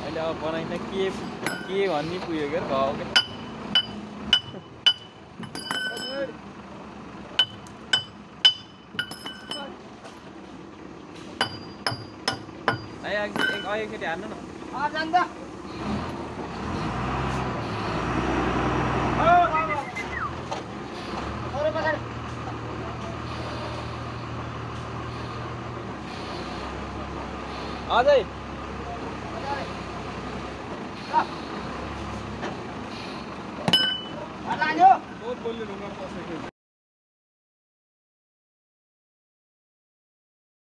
अहिले अब बनाइन के के भन्ने पुग्यो क्या घाउ क्या एकचोटि हान्नु न पकड़ आ जाए बोल ले दूँगा